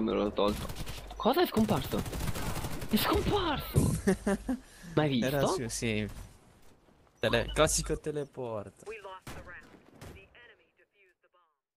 Me l'ho tolto. Cosa è scomparso? È scomparso! L'hai visto? Era su, sì. Tele- classico teleport. We lost the round.